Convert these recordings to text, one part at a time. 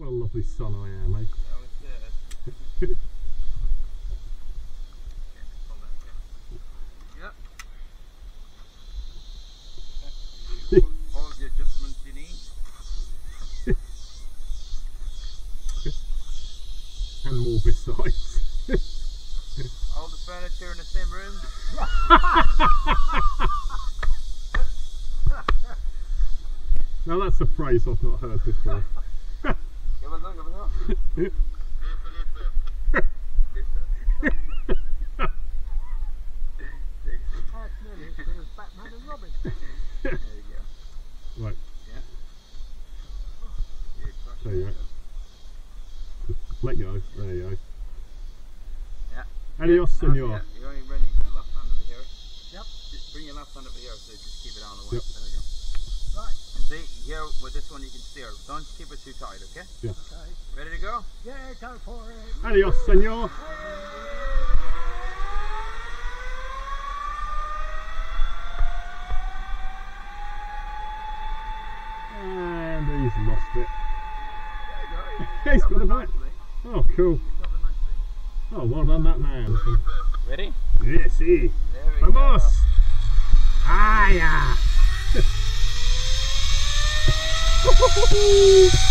What a lovely son I am, eh? Yep. All the adjustments you need. And more besides. All the furniture in the same room. now that's a phrase I've not heard before. Right, Yeah. Yeah, there you it. go. Let go. There you go. Yeah. Adios, senor. Yeah, you only bring your left hand over here. Yep. Just bring your left hand over here so just keep it on the way. Yep. There we go. Right, And see, here with this one you can steer. Don't keep it too tight, okay? Yeah. okay. Ready to go? Yeah, go for it. Adios, senor. And he's lost it. There you He's go. got it back. Oh, cool. Oh, well done, that man. Ready? Yes, sí. There we Vamos. go. Ah, yeah.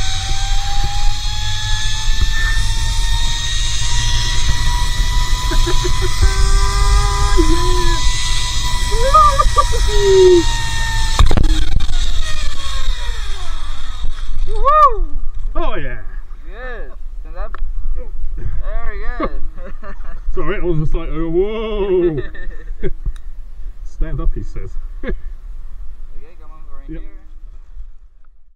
Oh yeah. Good. Stand up. Very good. Sorry, I was just like, oh, whoa.